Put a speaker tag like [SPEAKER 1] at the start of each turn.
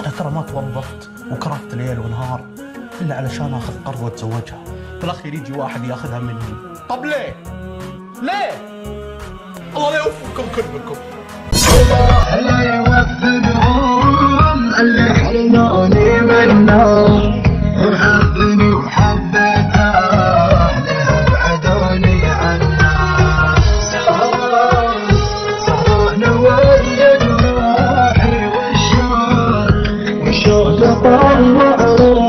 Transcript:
[SPEAKER 1] أنا ترى ما توظفت وكرهت ليل ونهار إلا علشان آخذ قرض واتزوجها بالاخير يجي واحد ياخذها مني طب ليه؟ ليه؟ الله لا يوفقكم كلكم
[SPEAKER 2] يوفقهم اللي Bye.